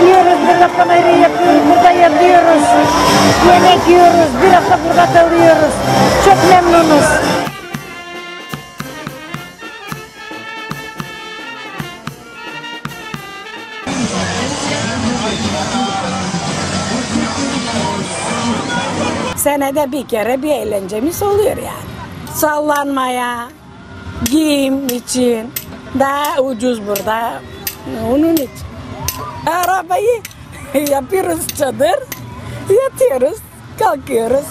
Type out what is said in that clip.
geliyoruz, burada kamerayı yapıyoruz, burada yatıyoruz. Yemek yiyoruz, bir hafta burada kalıyoruz. Çok memnunuz. Senede bir kere bir eğlencemiz oluyor yani. Sallanmaya, giyim için daha ucuz burada. Onun için. Arabayı yapıyoruz çadır, yatıyoruz, kalkıyoruz.